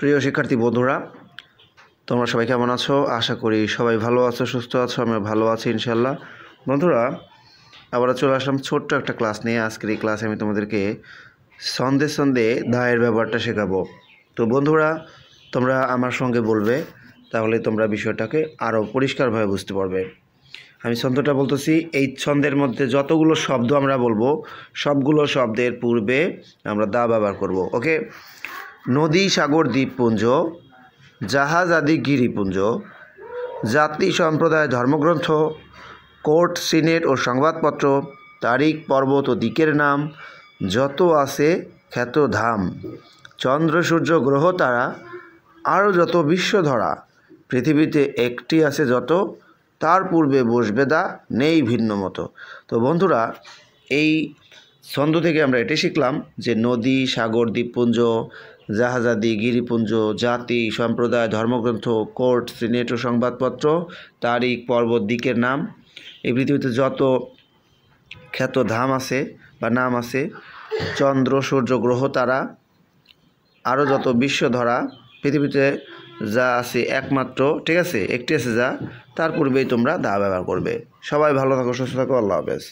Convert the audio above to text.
প্রিয় শিক্ষার্থী বন্ধুরা, তোমরা সবাই কেমন আছো? আশা করি সবাই ভালো আছো, সুস্থ আছো আমি ভালো আছি ইনশাল্লাহ বন্ধুরা আবার চলে আসলাম ছোট্ট একটা ক্লাস নিয়ে। আজকের এই ক্লাসে আমি তোমাদেরকে সন্ধে সন্ধে দায়ের ব্যাপারটা শেখাবো। তো বন্ধুরা, তোমরা আমার সঙ্গে বলবে, তাহলে তোমরা বিষয়টাকে আরও পরিষ্কারভাবে বুঝতে পারবে। আমি ছন্দটা বলতেছি, এই ছন্দের মধ্যে যতগুলো শব্দ আমরা বলব, সবগুলো শব্দের পূর্বে আমরা দা ব্যবহার করব, ওকে? নদী সাগর দ্বীপপুঞ্জ, জাহাজ আদি গিরিপুঞ্জ, জাতি সম্প্রদায় ধর্মগ্রন্থ, কোর্ট, সিনেট ও সংবাদপত্র, তারিখ, পর্বত ও দিকের নাম, যত আছে খ্যাত ধাম। চন্দ্র, সূর্য, গ্রহ, তারা, আরও যত বিশ্বধরা, পৃথিবীতে একটি আছে যত, তার পূর্বে বসবে দা নেই ভিন্ন মতো। তো বন্ধুরা, এই ছন্দ থেকে আমরা এটাই শিখলাম যে নদী, সাগর, দ্বীপপুঞ্জ জাহাজাদি, গিরিপুঞ্জ, জাতি, সম্প্রদায়, ধর্মগ্রন্থ, কোর্ট, সিনেট ও সংবাদপত্র, তারিখ পর্বত দিকের নাম। এই পৃথিবীতে যত খ্যাত ধাম আছে বা নাম আছে, চন্দ্র, সূর্য, গ্রহ, তারা, আরও যত বিশ্ব ধরা পৃথিবীতে যা আছে একমাত্র, ঠিক আছে, একটি আছে যা, তার পূর্বেই তোমরা দা ব্যবহার করবে। সবাই ভালো থাকো, সুস্থ থাকো, আল্লাহ হাফেজ।